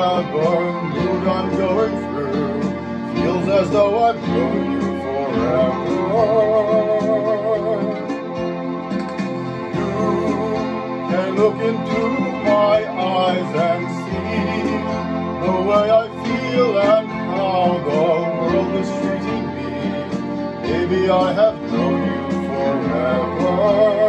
whatever mood I'm going through, feels as though I've known you forever. You can look into my eyes and see the way I feel and how the world is treating me. Maybe I have known you forever.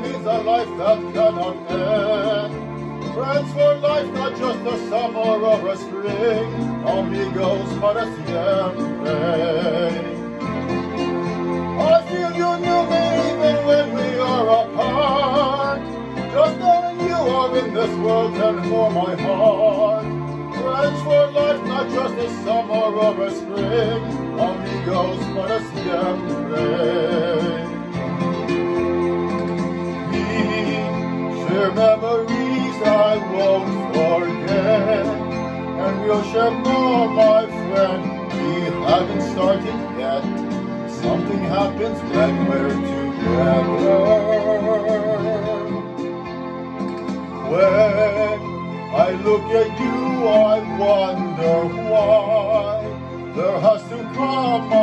Siempre means a life that cannot end. Friends for life, not just a summer or a spring. Amigos para siempre. I feel you knew me even when we are apart. Just knowing you are in this world can warm my heart. Friends for life, not just a summer or a spring. Amigos para siempre. Won't forget. And we'll share more, my friend. We haven't started yet. Something happens when we're together. When I look at you, I wonder why. There has to come a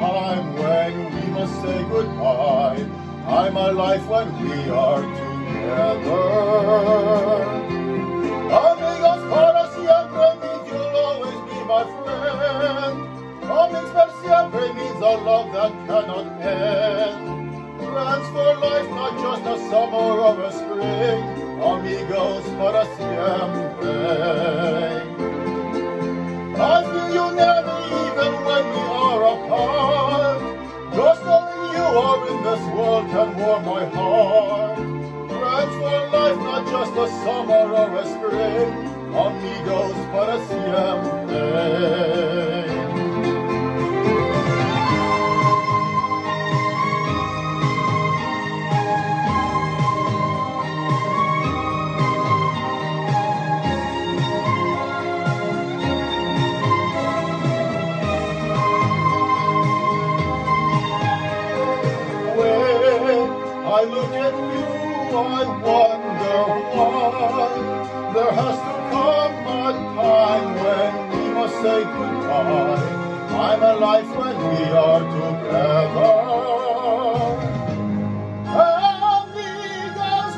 time when we must say goodbye. I'm alive when we are together. Summer or a spring. Amigos para siempre. I feel you never even when we are apart. Just knowing you are in this world can warm my heart. Friends for life, not just a summer or a spring. Look at you, I wonder why there has to come a time when we must say goodbye. I'm alive when we are together. Amigos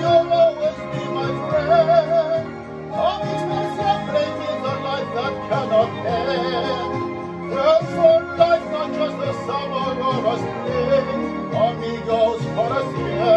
you'll always be my friend. Means a life that cannot end. Life, not just a summer or a spring. Amigos para siempre.